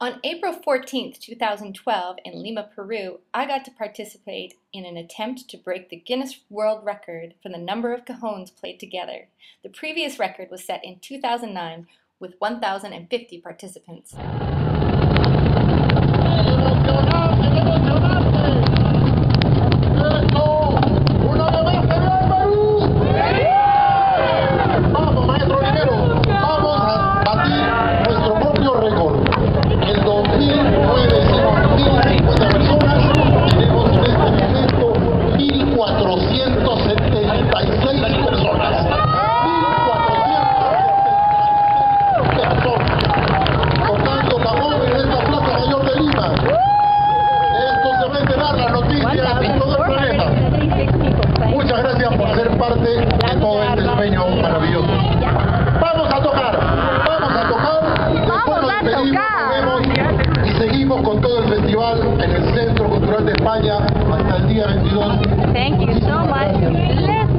On April 14, 2012, in Lima, Peru, I got to participate in an attempt to break the Guinness World Record for the number of cajones played together. The previous record was set in 2009 with 1,050 participants. De España hasta el día 22. Thank you so much. Let's